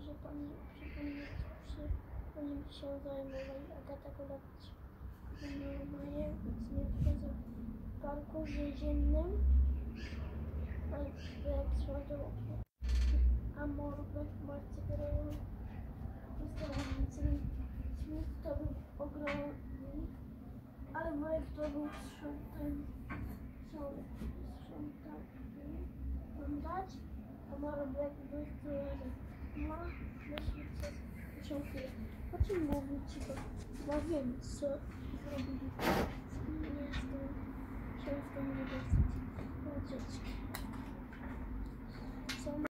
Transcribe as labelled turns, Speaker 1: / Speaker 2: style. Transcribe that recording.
Speaker 1: że pani przypomnieć przy pani się zajmować Agata Kolacz. Normalnie zmieszka w parku więziennym. Amor w marce grają restauracyjnym. Śmiech to był ogromny, ale Marek to był sprzątany. Sprzątany. Pamiętać? Amor Black był który ma myśli przez książkę. O czym mówił ci? Chyba wiem, co zrobili